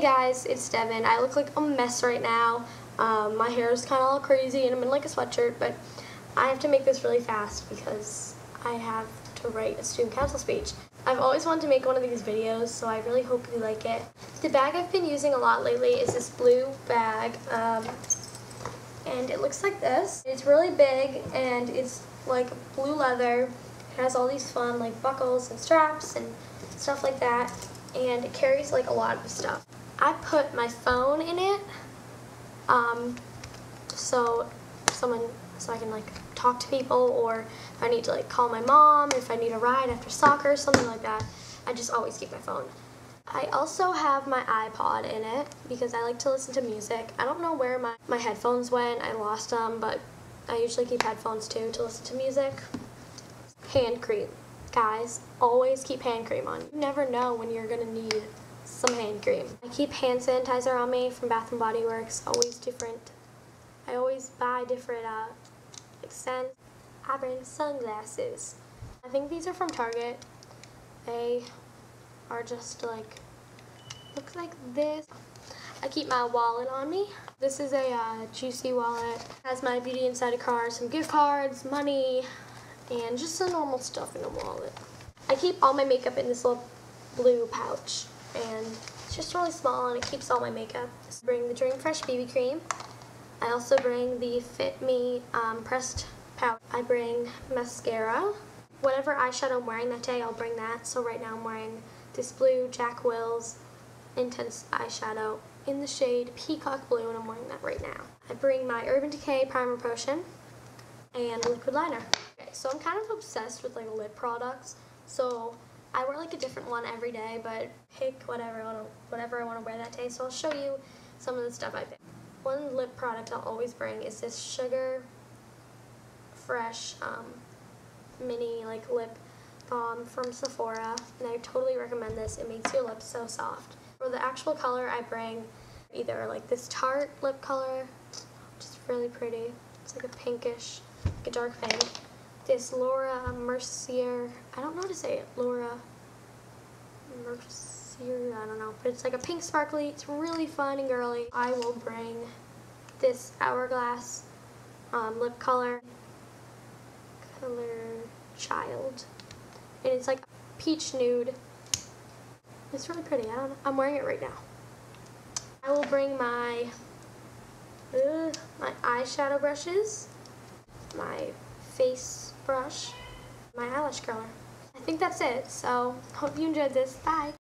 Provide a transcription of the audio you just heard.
Guys, it's Devon. I look like a mess right now. Um, my hair is kind of all crazy and I'm in like a sweatshirt, but I have to make this really fast because I have to write a student council speech. I've always wanted to make one of these videos, so I really hope you like it. The bag I've been using a lot lately is this blue bag, um, and it looks like this. It's really big and it's like blue leather. It has all these fun like buckles and straps and stuff like that, and it carries like a lot of stuff. I put my phone in it, um, so someone so I can like talk to people or if I need to like call my mom, if I need a ride after soccer, something like that. I just always keep my phone. I also have my iPod in it because I like to listen to music. I don't know where my, my headphones went. I lost them, but I usually keep headphones too to listen to music. Hand cream. Guys, always keep hand cream on. You never know when you're gonna need some hand cream. I keep hand sanitizer on me from Bath & Body Works, always different. I always buy different uh, scents. I bring sunglasses. I think these are from Target. They are just like, looks like this. I keep my wallet on me. This is a uh, juicy wallet. It has my Beauty Insider Card, some gift cards, money, and just some normal stuff in a wallet. I keep all my makeup in this little blue pouch and it's just really small and it keeps all my makeup. Just bring the Dream Fresh BB cream. I also bring the Fit Me um, pressed Powder. I bring mascara. Whatever eyeshadow I'm wearing that day, I'll bring that. So right now I'm wearing this blue Jack Wills Intense eyeshadow in the shade Peacock Blue and I'm wearing that right now. I bring my Urban Decay Primer Potion and liquid liner. Okay, so I'm kind of obsessed with like lip products. So I wear like a different one every day, but pick whatever I want to, whatever I want to wear that day. So I'll show you some of the stuff I pick. One lip product I'll always bring is this Sugar Fresh um, mini like lip balm from Sephora, and I totally recommend this. It makes your lips so soft. For the actual color, I bring either like this Tarte lip color, which is really pretty. It's like a pinkish, like a dark pink this Laura Mercier, I don't know how to say it, Laura Mercier, I don't know, but it's like a pink sparkly, it's really fun and girly. I will bring this Hourglass um, lip color, color Child, and it's like peach nude. It's really pretty, I don't know, I'm wearing it right now. I will bring my, uh, my eyeshadow brushes, my face brush, my eyelash curler. I think that's it, so hope you enjoyed this. Bye!